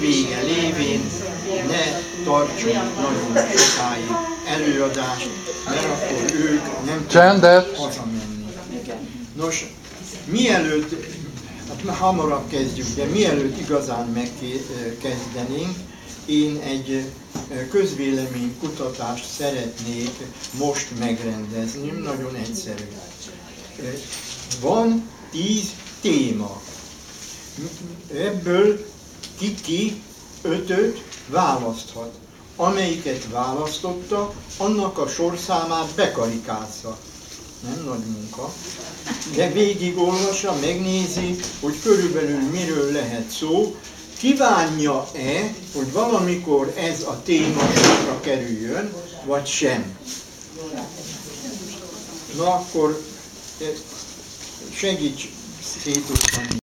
hétvége lévén ne tartsunk nagyon sokáig előadást, mert akkor ők nem Csendet! hazamenni. Nos, mielőtt, hát hamarabb kezdjük, de mielőtt igazán megkezdenénk, én egy közvélemény kutatást szeretnék most megrendezni, nagyon egyszerű. Van tíz téma. Ebből ki-ki ötöt választhat. Amelyiket választotta, annak a sorszámát bekarikázza. Nem nagy munka. De végigolvassa, megnézi, hogy körülbelül miről lehet szó, kívánja-e, hogy valamikor ez a téma sorra kerüljön, vagy sem. Na akkor segíts szétosztani.